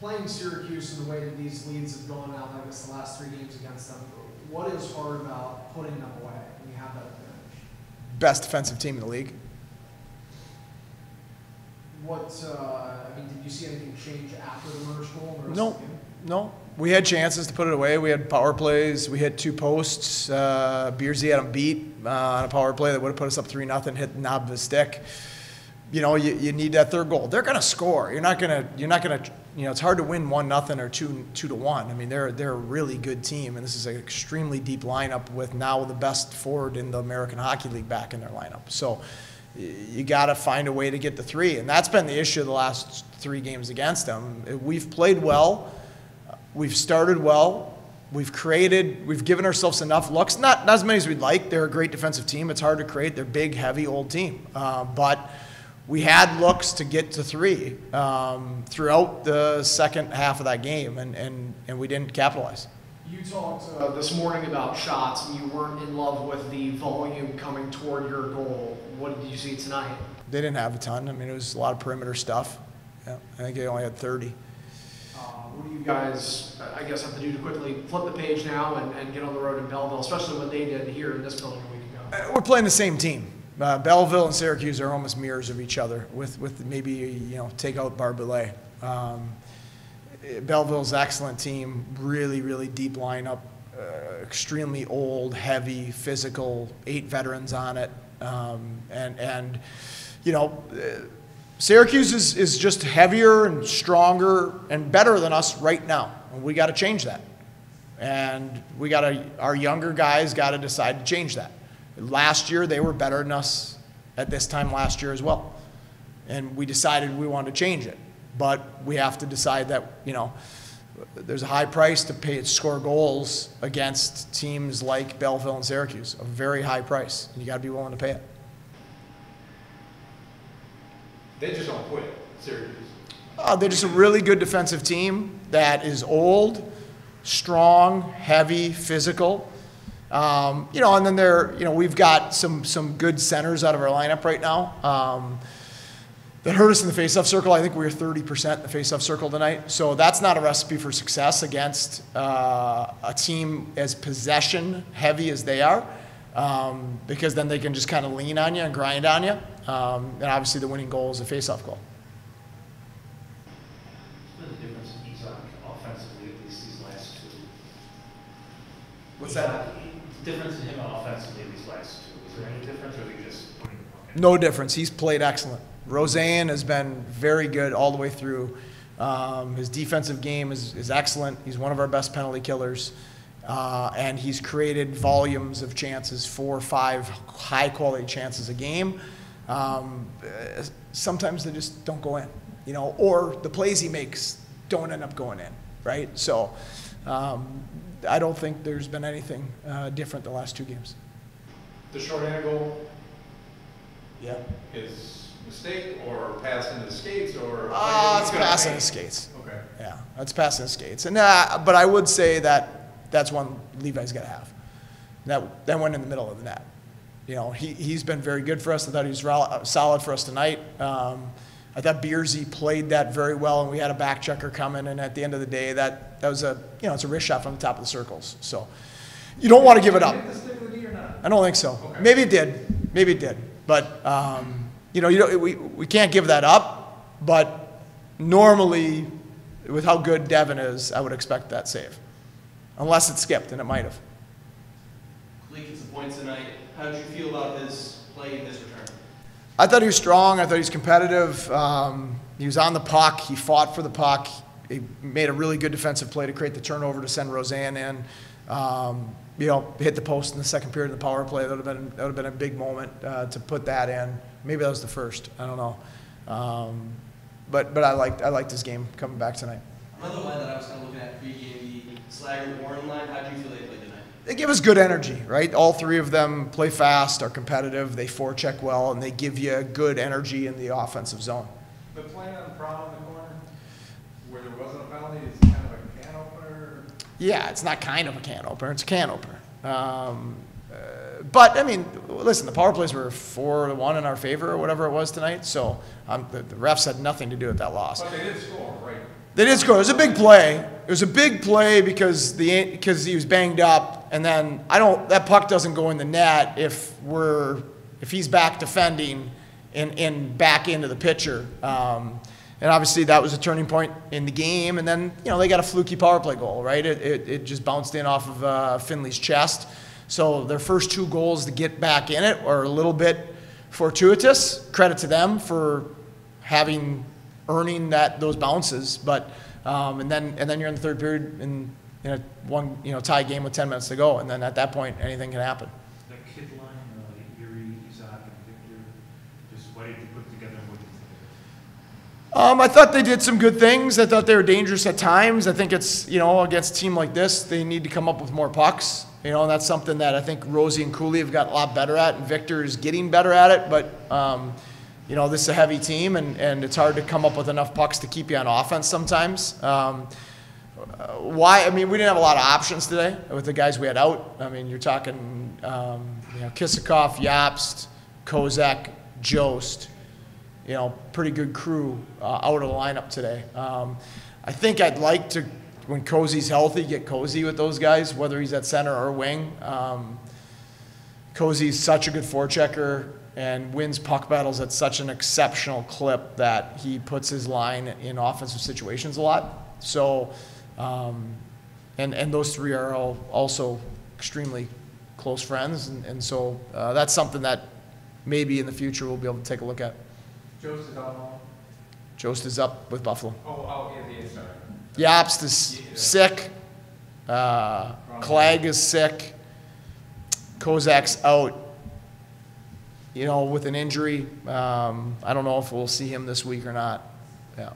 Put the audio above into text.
playing Syracuse in the way that these leads have gone out, I guess the last three games against them, what is hard about putting them away when you have that advantage? Best defensive team in the league. What, uh, I mean, did you see anything change after the Merge goal? No, the no. We had chances to put it away. We had power plays. We hit two posts. Uh, Beersy had them beat uh, on a power play that would have put us up three nothing. Hit the knob of his stick. You know, you, you need that third goal. They're going to score. You're not going to. You're not going to. You know, it's hard to win one nothing or two two to one. I mean, they're they're a really good team, and this is an extremely deep lineup with now the best forward in the American Hockey League back in their lineup. So you got to find a way to get the three, and that's been the issue the last three games against them. We've played well. We've started well. We've created, we've given ourselves enough looks, not, not as many as we'd like. They're a great defensive team. It's hard to create. They're big, heavy, old team. Uh, but we had looks to get to three um, throughout the second half of that game, and, and, and we didn't capitalize. You talked uh, this morning about shots, and you weren't in love with the volume coming toward your goal. What did you see tonight? They didn't have a ton. I mean, it was a lot of perimeter stuff. Yeah, I think they only had 30. Uh, what do you guys, I guess, have to do to quickly flip the page now and, and get on the road in Belleville, especially what they did here in this building a week ago? Uh, We're playing the same team. Uh, Belleville and Syracuse are almost mirrors of each other, with, with maybe you know take out Barré-Boulet. Um, Belleville's excellent team, really really deep lineup, uh, extremely old, heavy, physical, eight veterans on it, um, and and you know. Uh, Syracuse is, is just heavier and stronger and better than us right now. And we got to change that. And we got to, our younger guys got to decide to change that. Last year, they were better than us at this time last year as well. And we decided we wanted to change it. But we have to decide that, you know, there's a high price to pay to score goals against teams like Belleville and Syracuse, a very high price. And you got to be willing to pay it. They just don't quit, Syracuse. Uh, they're just a really good defensive team that is old, strong, heavy, physical. Um, you know, and then they're, you know, we've got some some good centers out of our lineup right now. Um, that hurt us in the faceoff circle. I think we were 30% in the faceoff circle tonight. So that's not a recipe for success against uh, a team as possession heavy as they are, um, because then they can just kind of lean on you and grind on you. Um, and obviously, the winning goal is a faceoff goal. What's been the difference in Isak offensively, at least these last two? What's that? Difference in him offensively these last two, is there any difference, or they just? No difference. He's played excellent. Rosén has been very good all the way through. Um, his defensive game is, is excellent. He's one of our best penalty killers. Uh, and he's created volumes of chances, four or five high quality chances a game. Um, sometimes they just don't go in, you know, or the plays he makes don't end up going in, right? So um, I don't think there's been anything uh, different the last two games. The short-handed goal Yeah. is mistake or pass into the skates or? Ah, it's passing the skates. Okay. Yeah, that's passing the skates. And uh, but I would say that that's one Levi's got to have. That that went in the middle of the net. You know, he he's been very good for us. I thought he was solid for us tonight. Um, I thought Beersy played that very well, and we had a back checker coming. And at the end of the day, that that was a you know it's a wrist shot from the top of the circles. So you don't want to give it up. Did it hit the stick of the D or not? I don't think so. Okay. Maybe it did. Maybe it did. But um, you know, you don't, we we can't give that up. But normally, with how good Devon is, I would expect that save, unless it skipped, and it might have. Lee gets the points tonight. How did you feel about his play in his return? I thought he was strong. I thought he was competitive. Um, he was on the puck. He fought for the puck. He made a really good defensive play to create the turnover to send Rosén in. Um, you know, hit the post in the second period of the power play. That would have been that would have been a big moment uh, to put that in. Maybe that was the first. I don't know. Um, but but I liked I liked his game coming back tonight. Another line that I was kind of looking at pregame, the Slaggert Warren line. How do you feel? They give us good energy, right? All three of them play fast, are competitive, they forecheck well, and they give you good energy in the offensive zone. The play on Brown in the corner, where there wasn't a penalty, is kind of a can opener. Yeah, it's not kind of a can opener, it's a can opener. Um, uh, but, I mean, listen, the power plays were four to one in our favor or whatever it was tonight, so um, the, the refs had nothing to do with that loss. But they did score, right? They did score. It was a big play. It was a big play because the because he was banged up, and then I don't. That puck doesn't go in the net if we're if he's back defending and and back into the pitcher. Um, and obviously that was a turning point in the game. And then you know they got a fluky power play goal, right? It it, it just bounced in off of uh, Finley's chest. So their first two goals to get back in it are a little bit fortuitous. Credit to them for having earning that those bounces. But um, and then and then you're in the third period in, in a one you know tie game with 10 minutes to go, and then at that point anything can happen. That kid line, uh, Jiri, Isak, and Victor, just what did you put together what did you think? Um, I thought they did some good things. I thought they were dangerous at times. I think it's you know against a team like this, they need to come up with more pucks. You know, and that's something that I think Rosie and Cooley have got a lot better at, and Victor is getting better at it. But um, you know, this is a heavy team, and, and it's hard to come up with enough pucks to keep you on offense sometimes. Um, why? I mean, we didn't have a lot of options today with the guys we had out. I mean, you're talking, um, you know, Kisakov, Jobst, Kozak, Jost. You know, pretty good crew uh, out of the lineup today. Um, I think I'd like to, when Cozy's healthy, get Cozy with those guys, whether he's at center or wing. Um, Cozy's such a good forechecker and wins puck battles at such an exceptional clip that he puts his line in offensive situations a lot. So, um, and and those three are all also extremely close friends, and, and so uh, that's something that maybe in the future we'll be able to take a look at. Joe's is? Jost is up with Buffalo. Oh, oh, yeah, yeah, sorry. Jobst is sick. Uh, Clegg is sick. Kozak's out. You know, with an injury. Um, I don't know if we'll see him this week or not. Yeah.